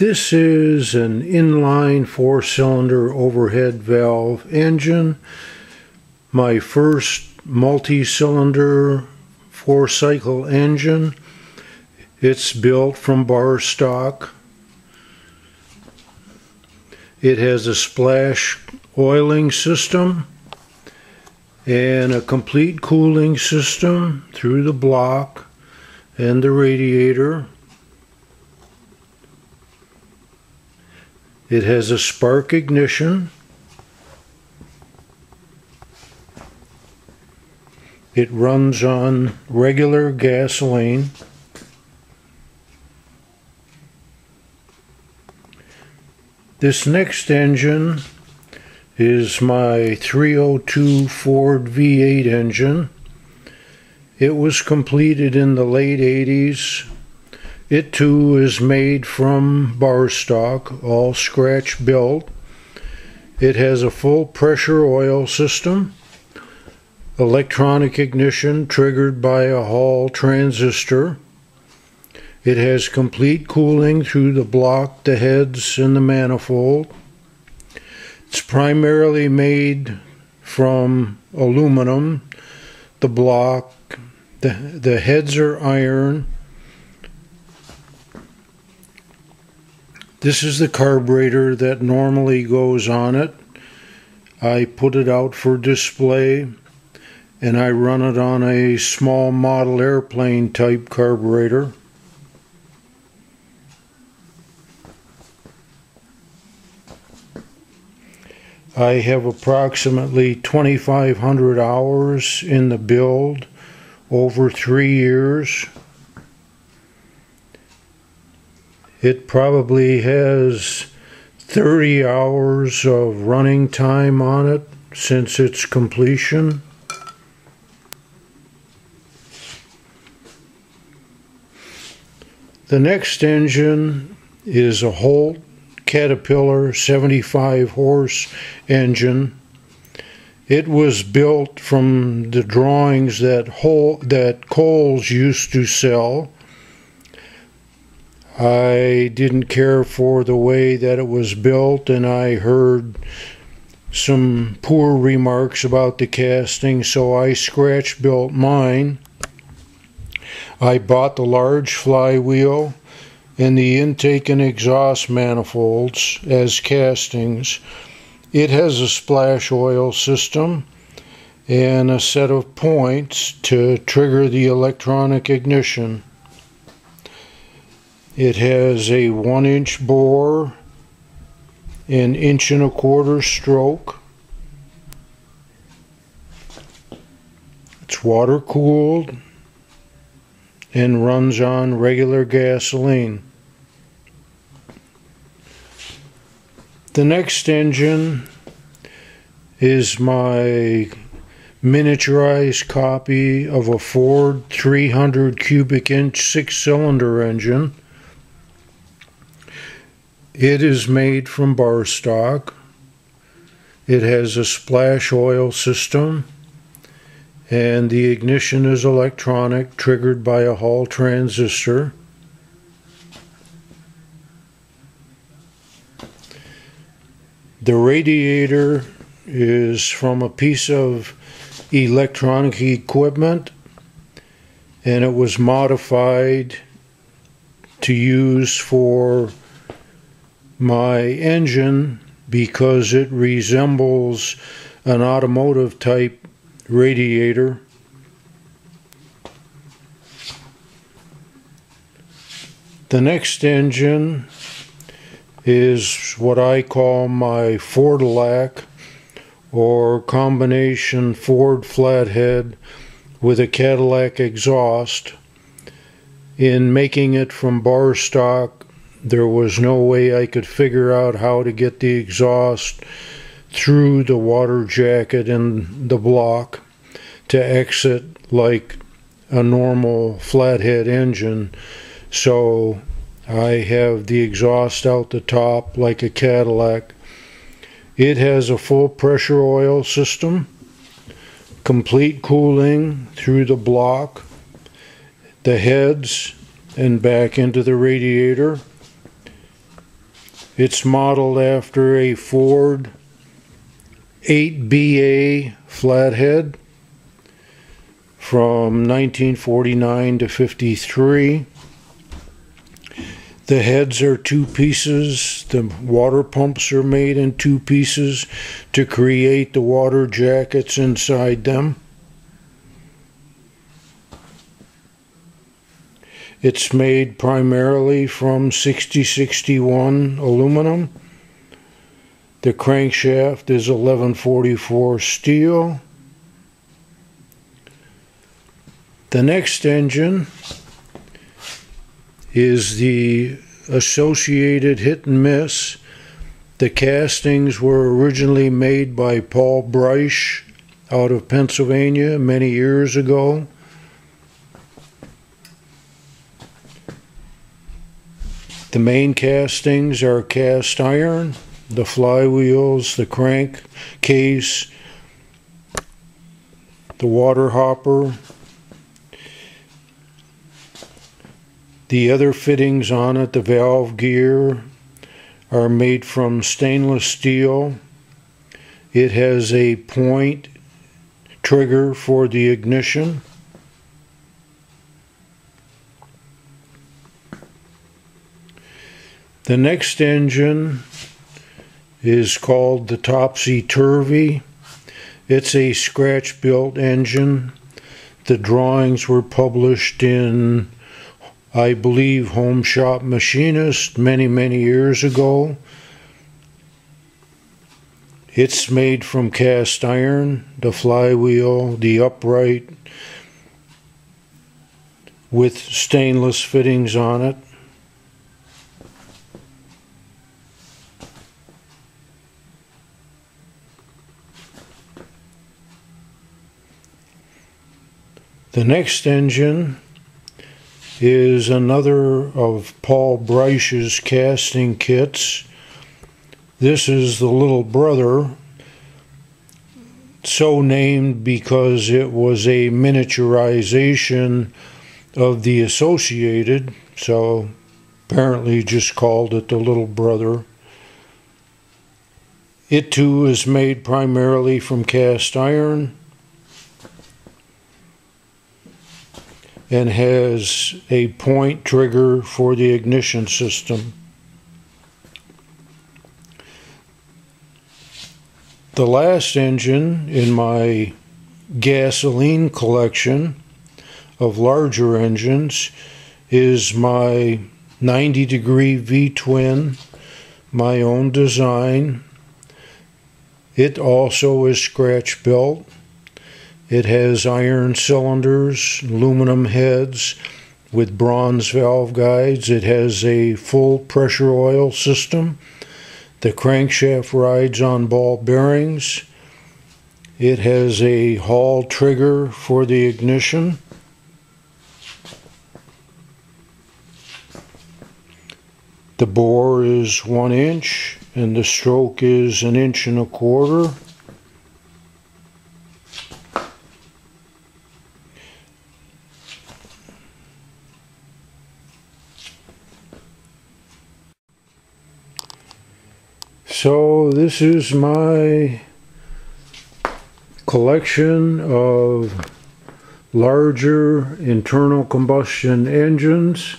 This is an inline four cylinder overhead valve engine. My first multi cylinder four cycle engine. It's built from bar stock. It has a splash oiling system and a complete cooling system through the block and the radiator. It has a spark ignition. It runs on regular gasoline. This next engine is my 302 Ford V8 engine. It was completed in the late 80s it too is made from bar stock, all scratch built. It has a full pressure oil system, electronic ignition triggered by a Hall transistor. It has complete cooling through the block, the heads, and the manifold. It's primarily made from aluminum. The block, the, the heads are iron This is the carburetor that normally goes on it. I put it out for display and I run it on a small model airplane type carburetor. I have approximately 2,500 hours in the build over three years. It probably has 30 hours of running time on it since its completion. The next engine is a Holt Caterpillar 75 horse engine. It was built from the drawings that Holt, that Coles used to sell I didn't care for the way that it was built, and I heard some poor remarks about the casting, so I scratch built mine. I bought the large flywheel and the intake and exhaust manifolds as castings. It has a splash oil system and a set of points to trigger the electronic ignition. It has a one inch bore, an inch and a quarter stroke. It's water cooled and runs on regular gasoline. The next engine is my miniaturized copy of a Ford 300 cubic inch six cylinder engine. It is made from bar stock. It has a splash oil system and the ignition is electronic triggered by a Hall transistor. The radiator is from a piece of electronic equipment and it was modified to use for my engine because it resembles an automotive type radiator. The next engine is what I call my Fordilac or combination Ford flathead with a Cadillac exhaust. In making it from bar stock, there was no way I could figure out how to get the exhaust through the water jacket and the block to exit like a normal flathead engine. So I have the exhaust out the top like a Cadillac. It has a full pressure oil system, complete cooling through the block, the heads, and back into the radiator. It's modeled after a Ford 8BA flathead from 1949 to 53. The heads are two pieces. The water pumps are made in two pieces to create the water jackets inside them. It's made primarily from 6061 aluminum. The crankshaft is 1144 steel. The next engine is the associated hit and miss. The castings were originally made by Paul Breisch out of Pennsylvania many years ago. The main castings are cast iron, the flywheels, the crank case, the water hopper. The other fittings on it, the valve gear, are made from stainless steel. It has a point trigger for the ignition. The next engine is called the Topsy Turvy. It's a scratch built engine. The drawings were published in, I believe, Home Shop Machinist many, many years ago. It's made from cast iron, the flywheel, the upright, with stainless fittings on it. The next engine is another of Paul Breisch's casting kits. This is the little brother, so named because it was a miniaturization of the Associated, so apparently just called it the little brother. It too is made primarily from cast iron and has a point trigger for the ignition system. The last engine in my gasoline collection of larger engines is my 90 degree V twin, my own design. It also is scratch built. It has iron cylinders, aluminum heads with bronze valve guides. It has a full pressure oil system. The crankshaft rides on ball bearings. It has a Hall trigger for the ignition. The bore is one inch and the stroke is an inch and a quarter. So this is my collection of larger internal combustion engines